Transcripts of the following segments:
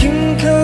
停靠。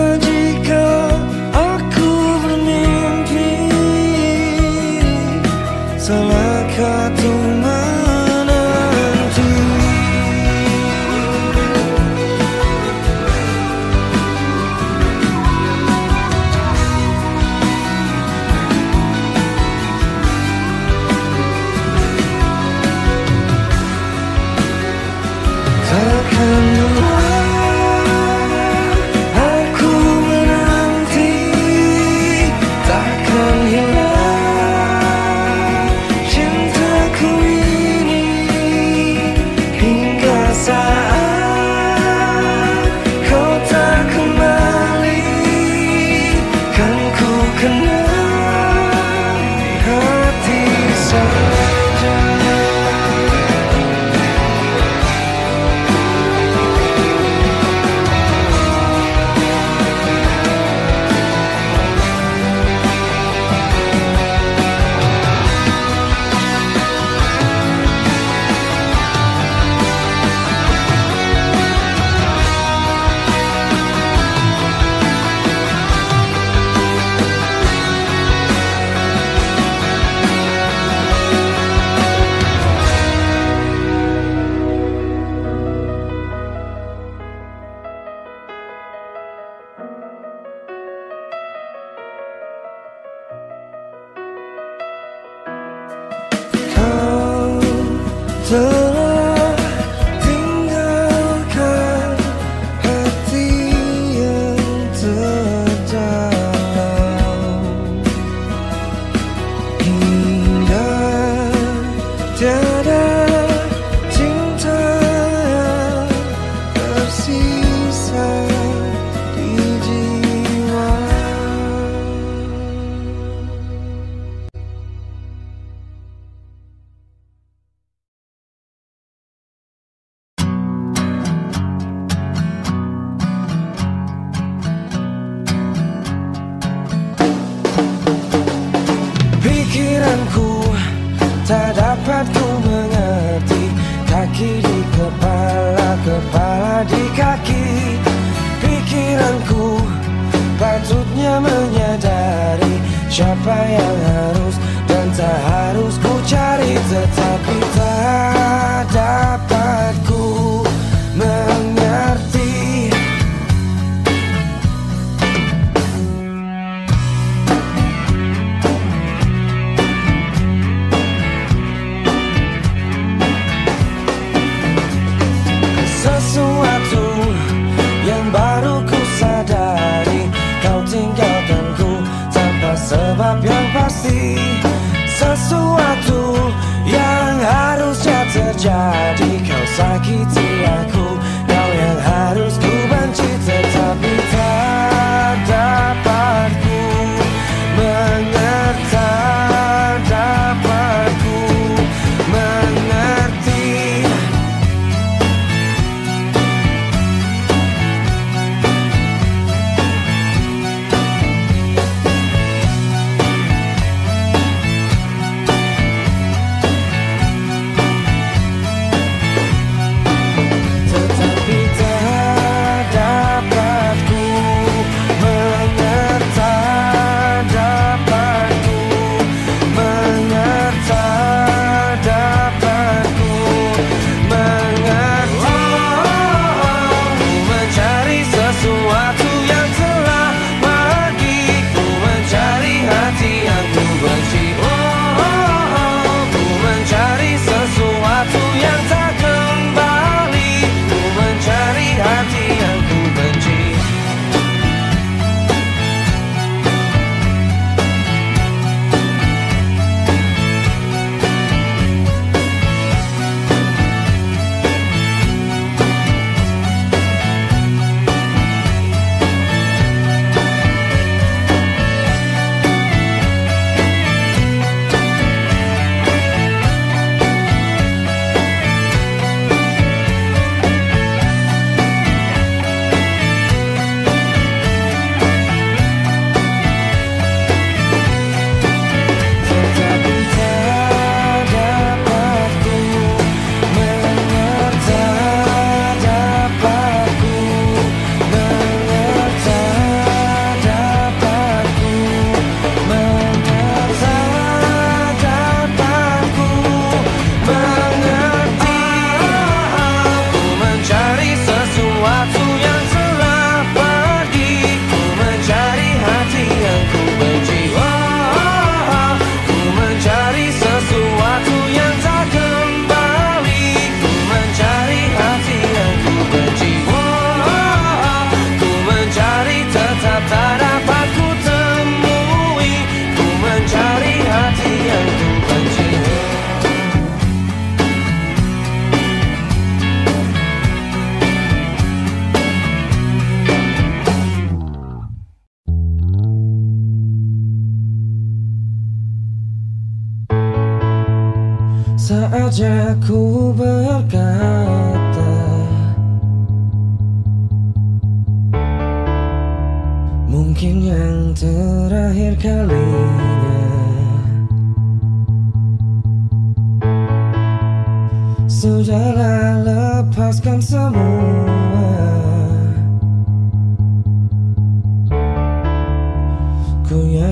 더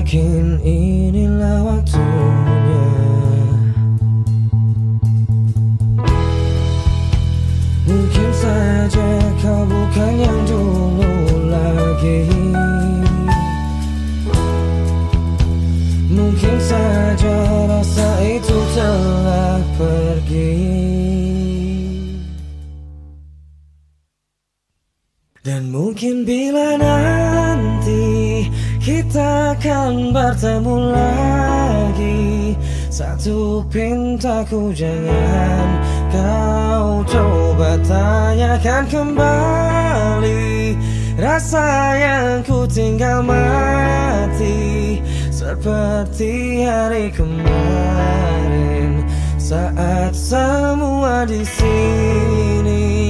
긴 인일 나와 두냐 묵힘 사제 거북한 양조 akan bertemu lagi. Satu pintaku jangan kau coba tanyakan kembali. Rasa yang ku tinggal mati Seperti hari kemarin. Saat semua di sini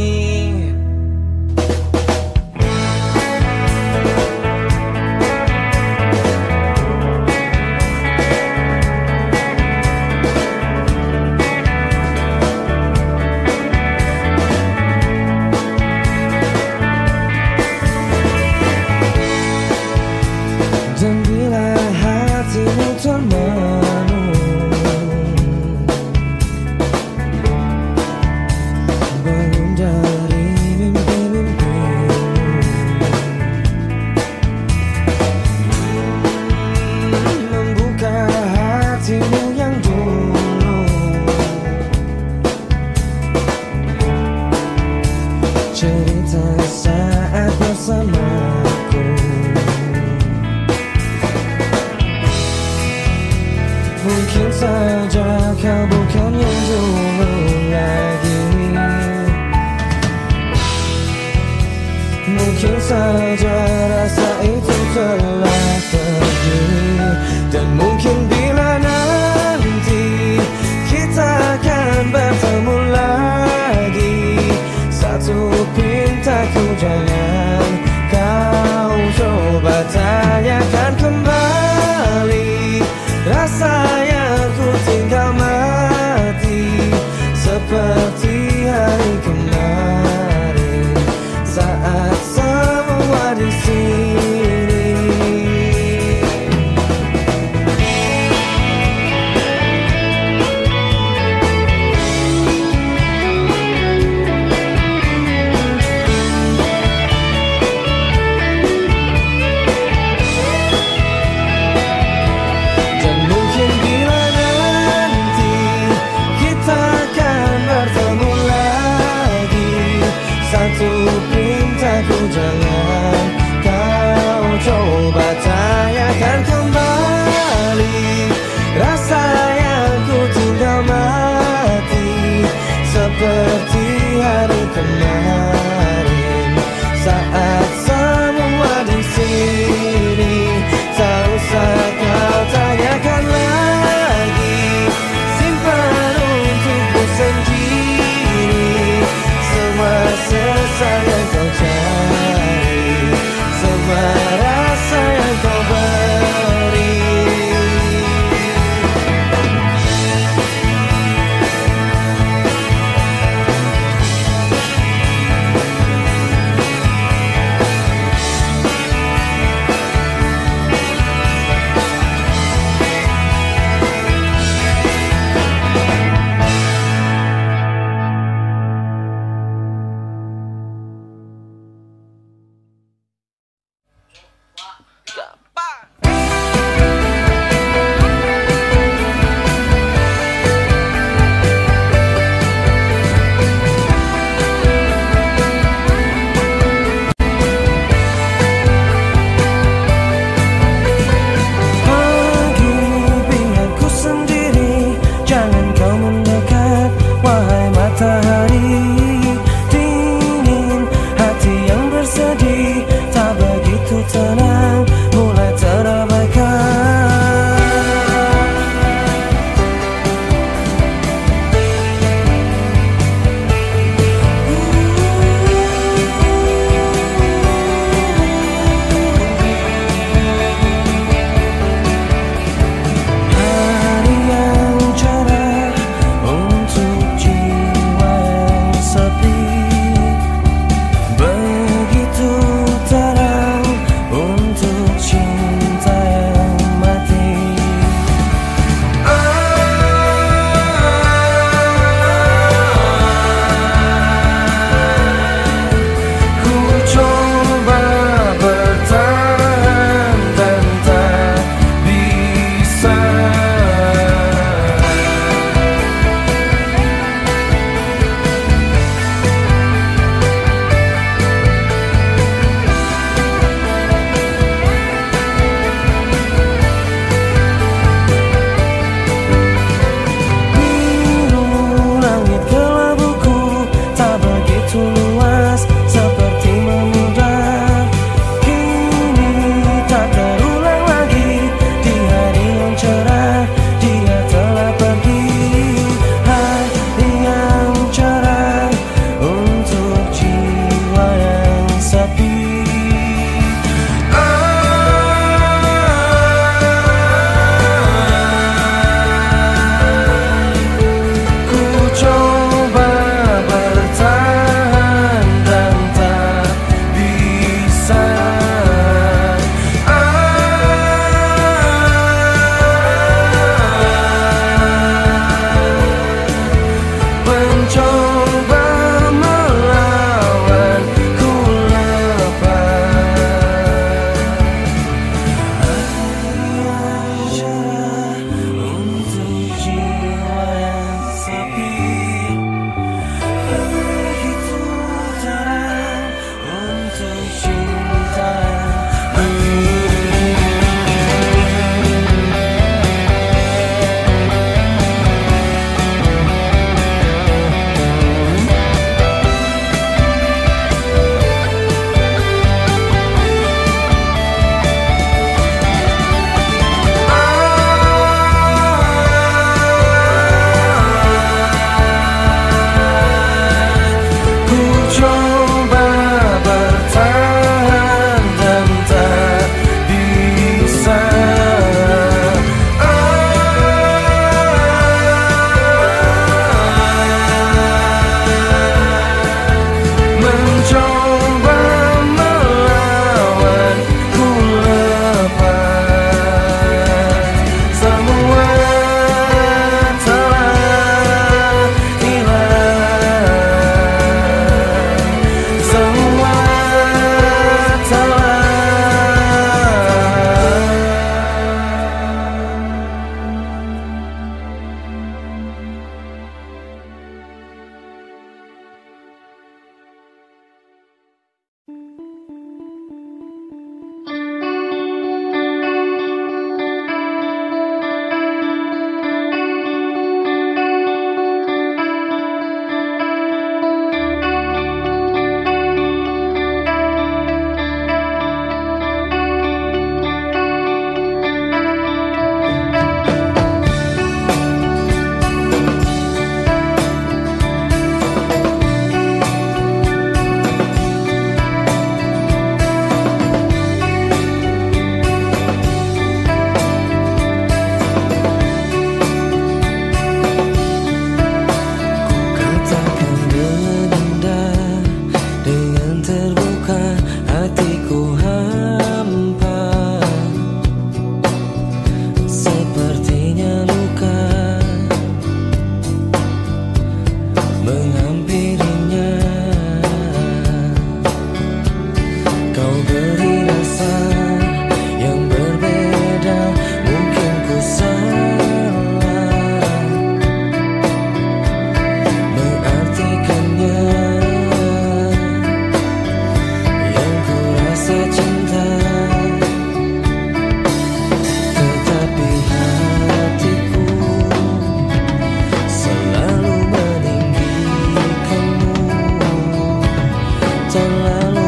masa lalu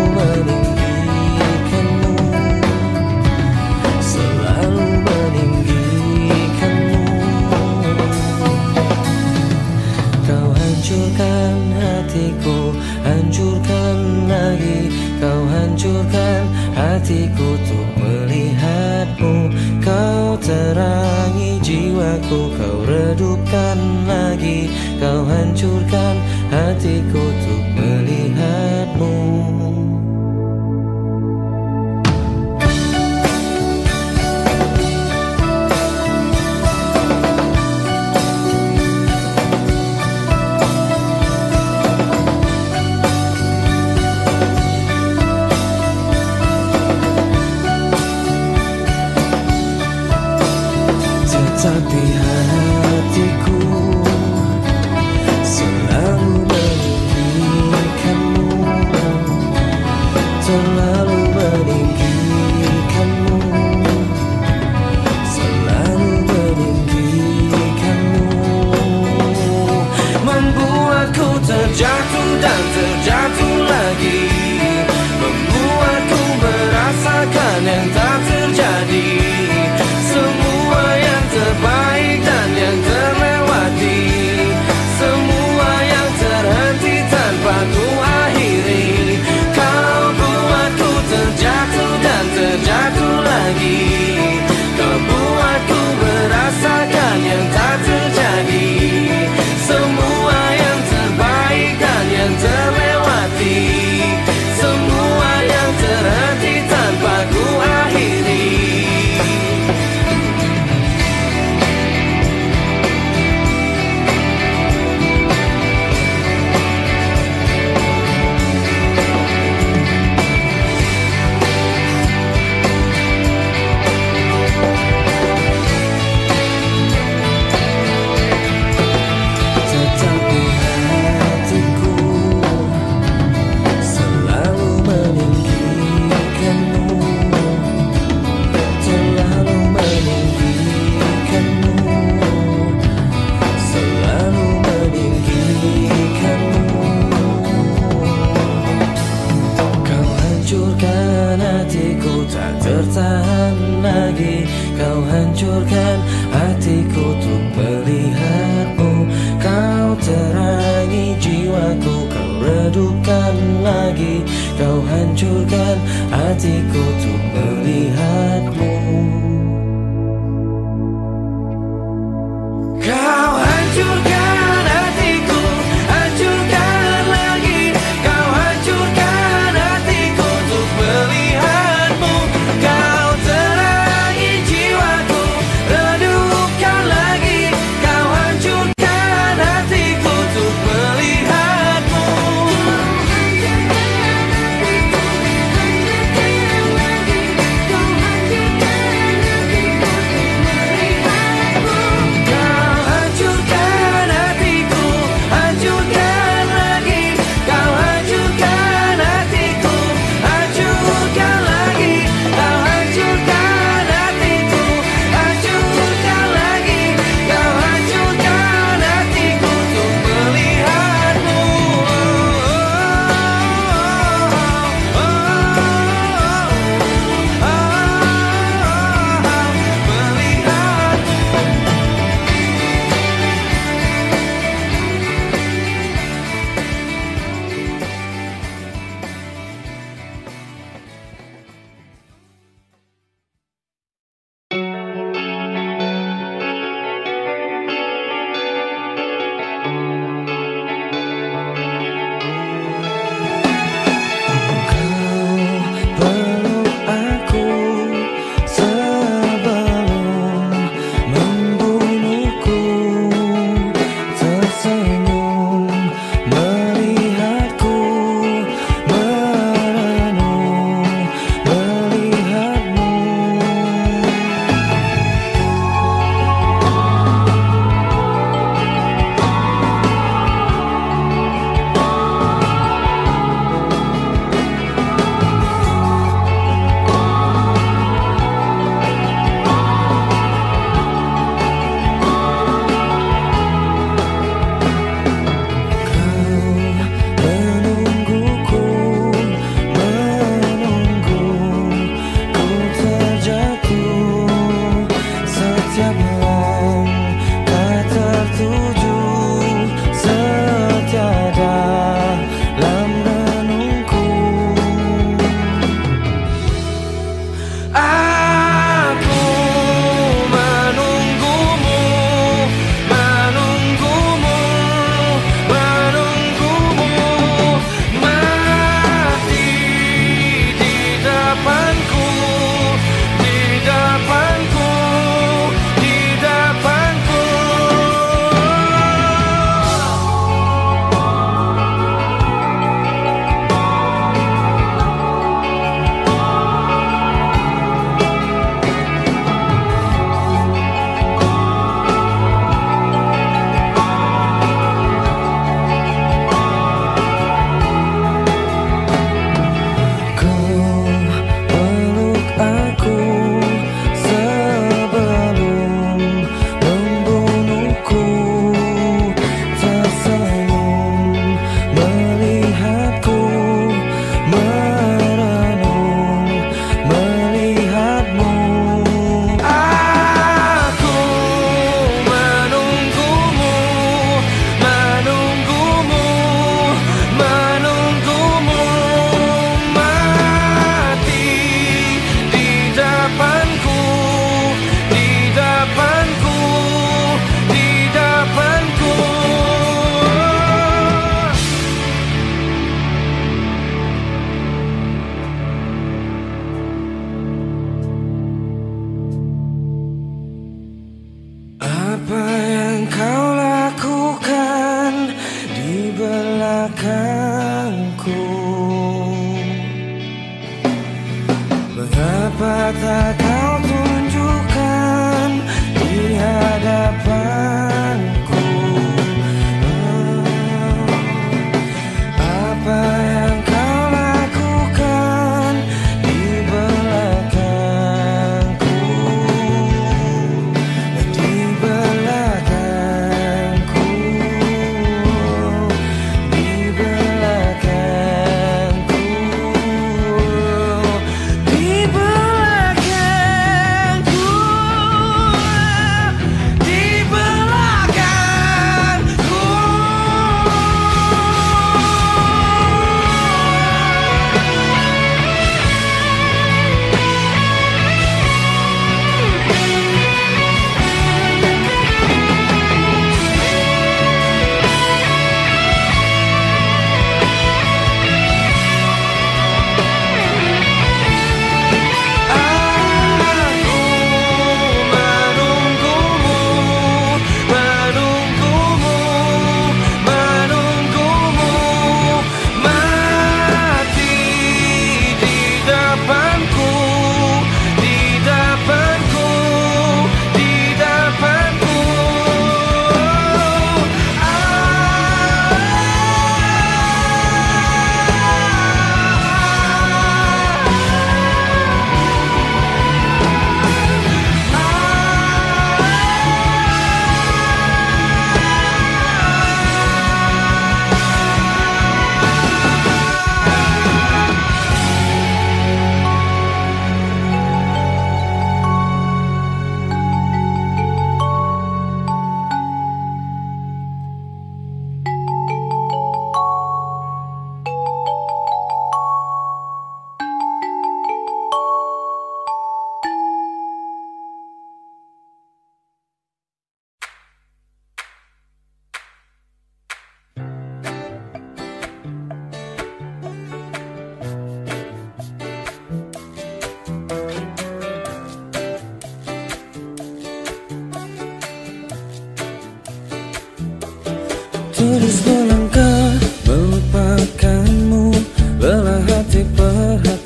Terus melangkah melupakanmu Lelah hati perhatikan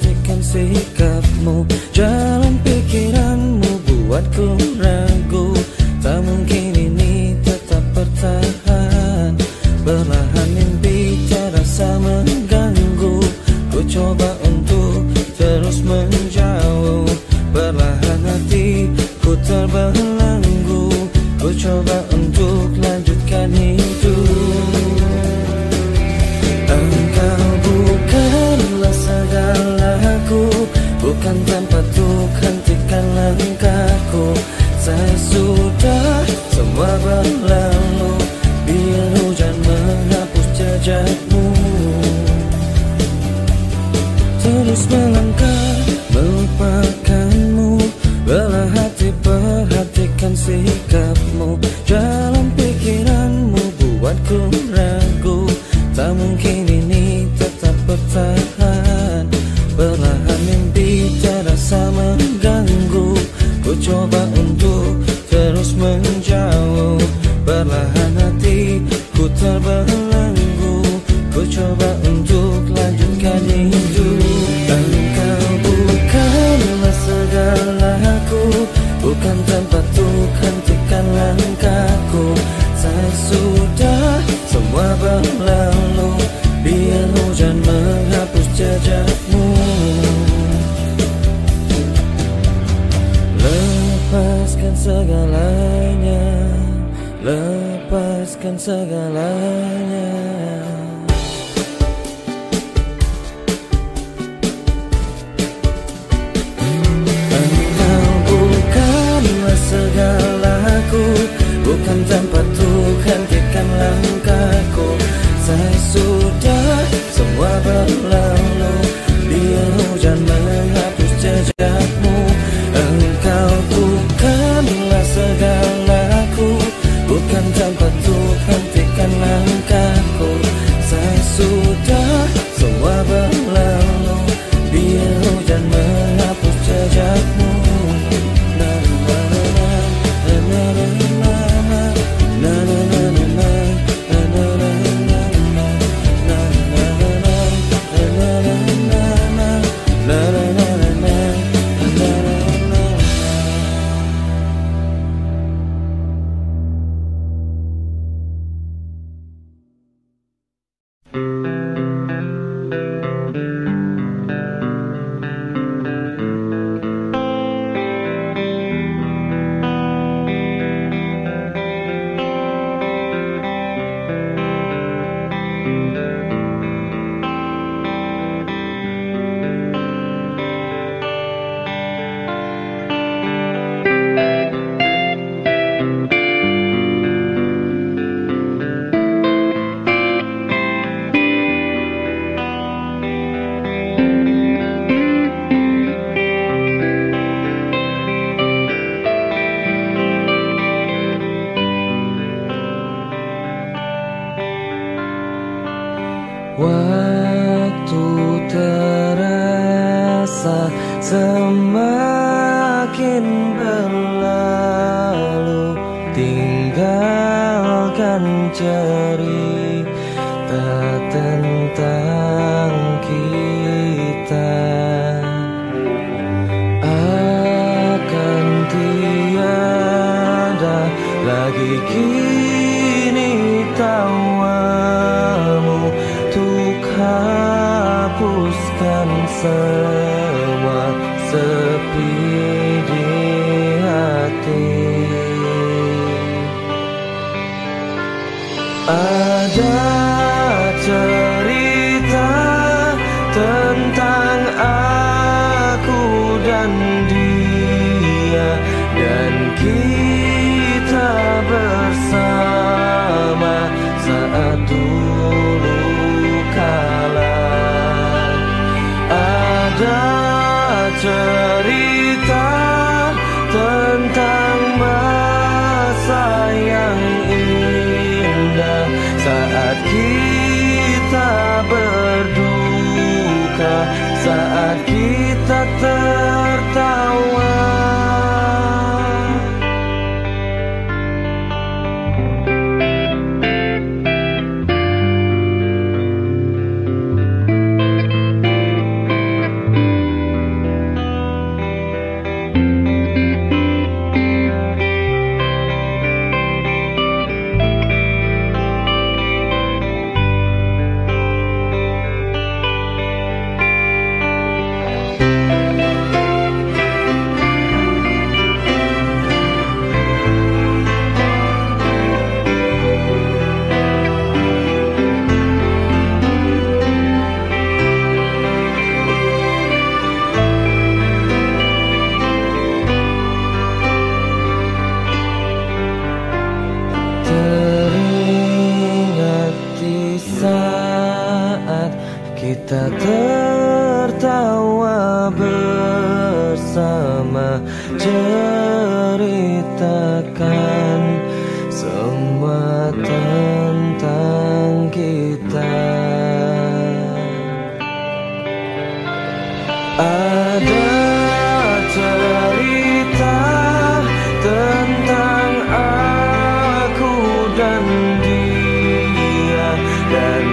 melupakan segalanya saat kita then.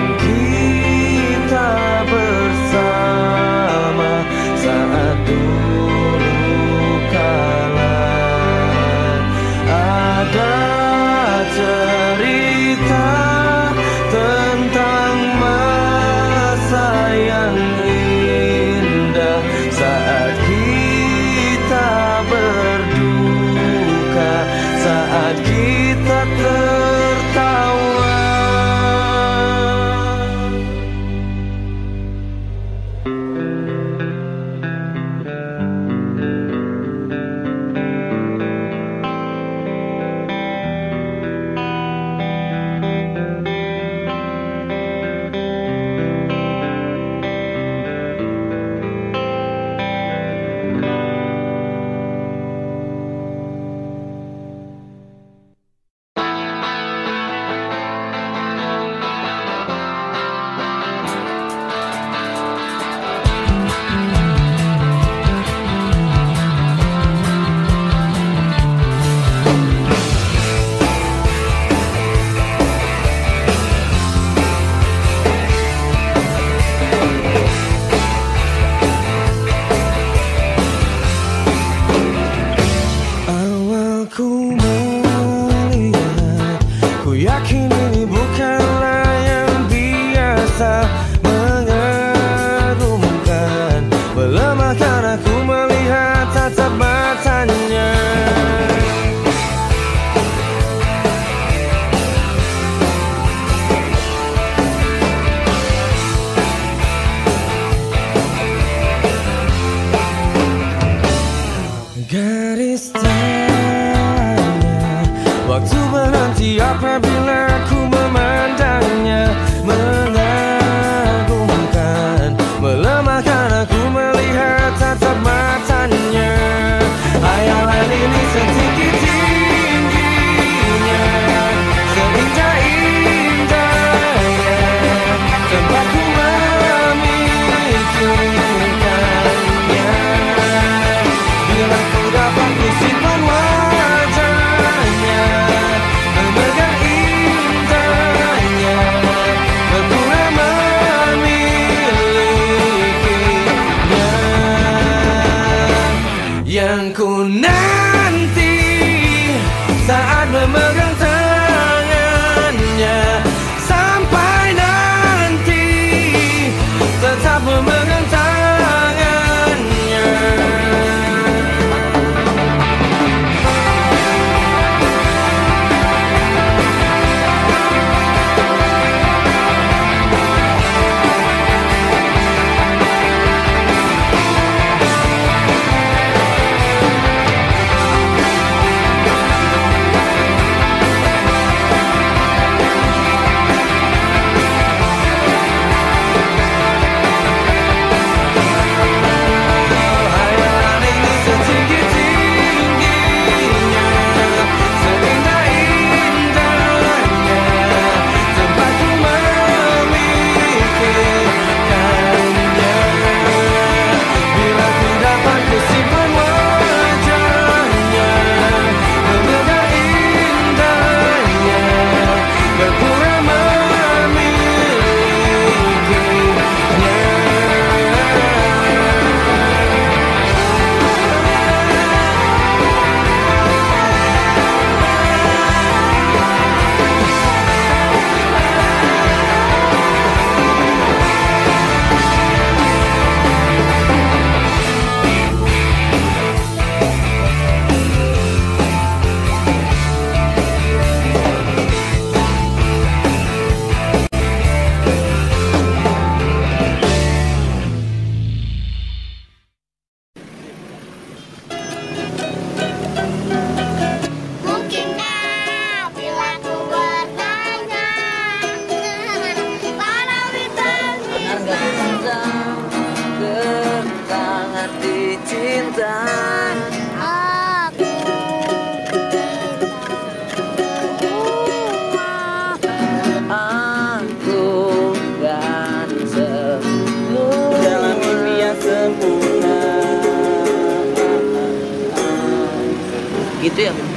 que ter.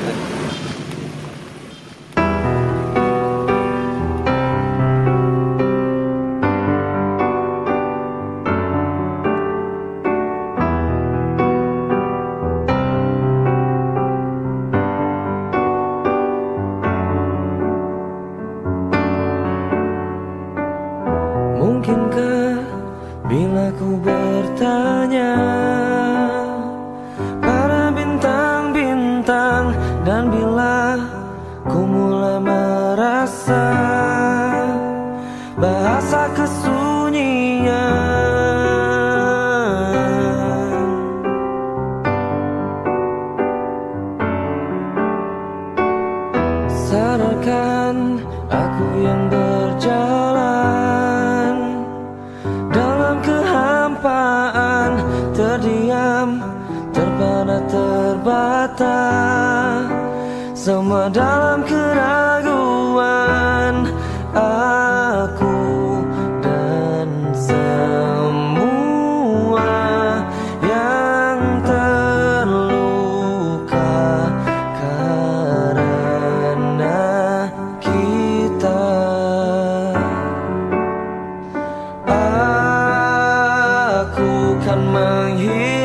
Aku kan menghilang